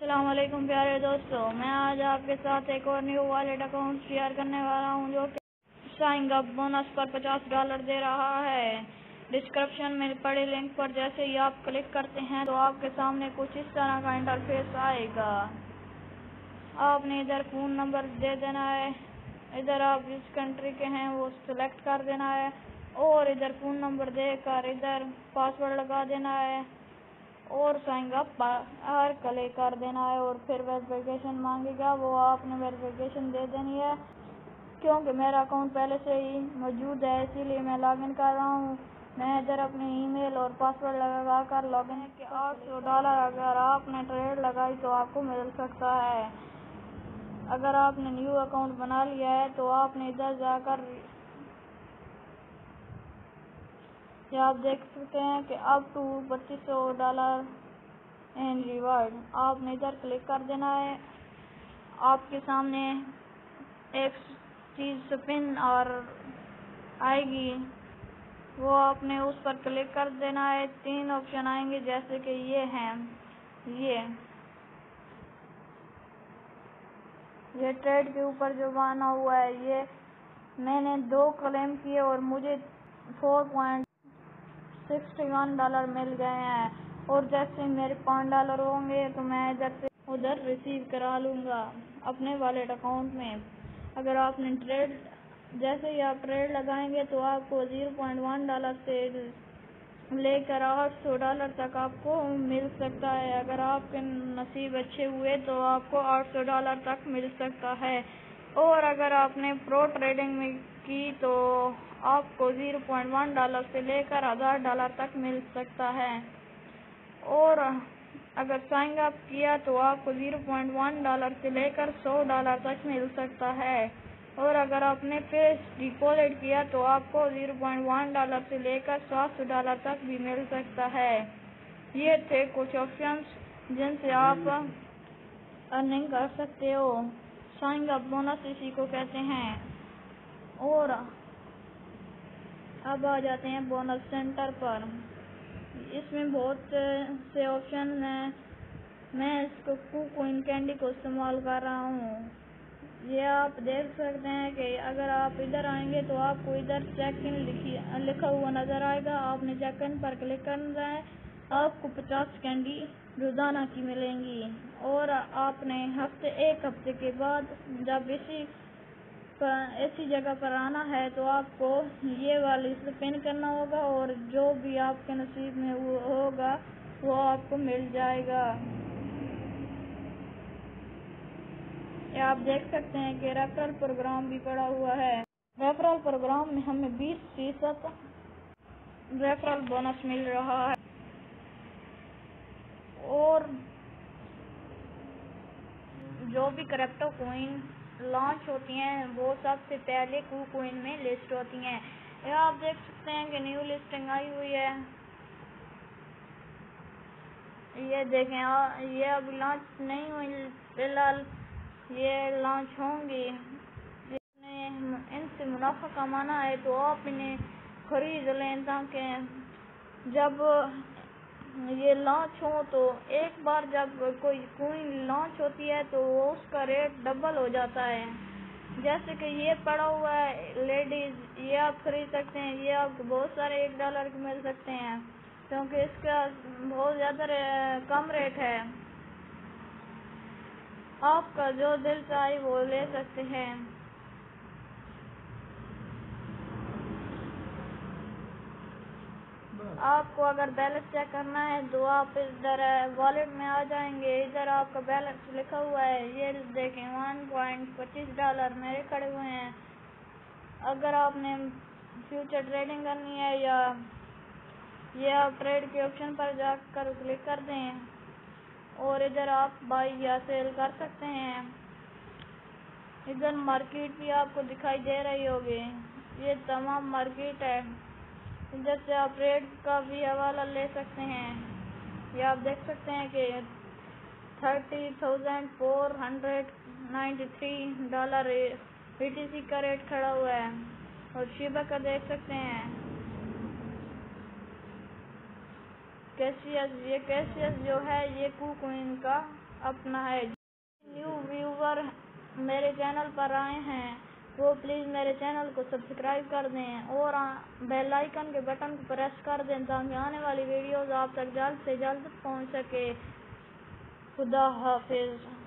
अलैक्म प्यारे दोस्तों। मैं आज आपके साथ एक और न्यू वॉलेट अकाउंट शेयर करने वाला हूँ, जो साइंग अप बोनस पर 50 डॉलर दे रहा है। डिस्क्रिप्शन में पड़े लिंक पर जैसे ही आप क्लिक करते हैं तो आपके सामने कुछ इस तरह का इंटरफेस आएगा। आपने इधर फ़ोन नंबर दे देना है, इधर आप जिस कंट्री के हैं, वो सिलेक्ट कर देना है, और इधर फ़ोन नंबर देकर इधर पासवर्ड लगा देना है। और अप बाहर क्लिक कर देना है और फिर वेरिफिकेशन मांगेगा वो आपने वेरिफिकेशन दे देनी है। क्योंकि मेरा अकाउंट पहले से ही मौजूद है इसीलिए मैं लॉगिन कर रहा हूँ। मैं इधर अपनी ईमेल और पासवर्ड लगा कर लॉगिन कि आठ सौ डॉलर अगर आपने ट्रेड लगाई तो आपको मिल सकता है। अगर आपने न्यू अकाउंट बना लिया है तो आपने इधर जाकर ये आप देख सकते हैं कि अप टू पच्चीस सौ डॉलर एंड रिवार्ड आपने इधर क्लिक कर देना है। आपके सामने एक चीज़ स्पिन और आएगी। वो आपने उस पर क्लिक कर देना है। तीन ऑप्शन आएँगे, जैसे कि ये हैं। ये। ये ट्रेड के ऊपर जो बना हुआ है, ये मैंने दो क्लेम किए और मुझे four point sixty one dollar मिल गए हैं। और जैसे मेरे पाँच डॉलर होंगे तो मैं इधर से उधर रिसीव करा लूँगा अपने वॉलेट अकाउंट में। अगर आपने ट्रेड जैसे ही आप ट्रेड लगाएँगे तो आपको ज़ीरो पॉइंट वन डॉलर से लेकर आठ सौ डॉलर तक आपको मिल सकता है। अगर आपके नसीब अच्छे हुए तो आपको आठ सौ डॉलर तक मिल सकता है। और अगर आपने प्रो ट्रेडिंग में की तो आपको ज़ीरो पॉइंट वन डॉलर से लेकर हज़ार डॉलर तक मिल सकता है। और अगर साइन अप किया तो आपको ज़ीरो पॉइंट वन डॉलर से लेकर सौ डॉलर तक मिल सकता है। और अगर आपने फेस डिपॉजिट किया तो आपको ज़ीरो पॉइंट वन डॉलर से लेकर सात सौ डॉलर तक भी मिल सकता है। ये थे कुछ ऑप्शंस जिनसे आप अर्निंग कर सकते हो। साइन अप बोनस इसी को कहते हैं। और अब आ जाते हैं बोनस सेंटर पर। इसमें बहुत से ऑप्शन हैं। मैं इसको कू कोइन कैंडी को इस्तेमाल कर रहा हूँ। ये आप देख सकते हैं कि अगर आप इधर आएँगे तो आपको इधर चेक इन लिखा हुआ नज़र आएगा। आपने चेक इन पर क्लिक करना है। आपको पचास कैंडी रोज़ाना की मिलेंगी। और आपने हफ़्ते, एक हफ़्ते के बाद जब इसी ऐसी जगह पर आना है तो आपको ये वाली पिन करना होगा और जो भी आपके नसीब में वो होगा, वो आपको मिल जाएगा। ये आप देख सकते हैं कि रेफरल प्रोग्राम भी पड़ा हुआ है। रेफरल प्रोग्राम में हमें 20 फ़ीसद रेफरल बोनस मिल रहा है। और जो भी करेप्टो कोइन लॉन्च होती हैं, वो सबसे पहले कू कोइन में लिस्ट होती हैं। यह आप देख सकते हैं कि न्यू लिस्टिंग आई हुई है। ये देखें ये अभी लॉन्च नहीं हुई, फ़िलहाल ये लॉन्च होंगी। इनसे मुनाफा कमाना है तो आप इन्हें खरीद लें ताकि जब ये लॉन्च हो तो एक बार जब कोई कोइन लॉन्च होती है तो उसका रेट डबल हो जाता है। जैसे कि ये पड़ा हुआ है लेडीज़ ये आप खरीद सकते हैं ये आपको बहुत सारे एक डॉलर के मिल सकते हैं क्योंकि इसका बहुत ज़्यादा रे, कम रेट है। आपका जो दिल चाहे वो ले सकते हैं। आपको अगर बैलेंस चेक करना है तो आप इधर वॉलेट में आ जाएँगे। इधर आपका बैलेंस लिखा हुआ है। ये देखें वन पॉइंट पच्चीस डॉलर मेरे खड़े हुए हैं। अगर आपने फ्यूचर ट्रेडिंग करनी है या ये आप ट्रेड के ऑप्शन पर जाकर क्लिक कर दें और इधर आप बाई या सेल कर सकते हैं। इधर मार्केट भी आपको दिखाई दे रही होगी। ये तमाम मार्केट है। इधर से आप रेट का भी हवाला ले सकते हैं, ये आप देख सकते हैं कि thirty thousand four hundred ninety three dollar B का रेट खड़ा हुआ है, और शिबा का देख सकते हैं। कैशियस, ये कैसियस जो है, ये कुकविन का अपना है। न्यू व्यूवर मेरे चैनल पर आए हैं। वो प्लीज़ मेरे चैनल को सब्सक्राइब कर दें और बेल आइकन के बटन को प्रेस कर दें ताकि आने वाली वीडियोस आप तक जल्द से जल्द पहुँच सके। खुदा हाफिज़।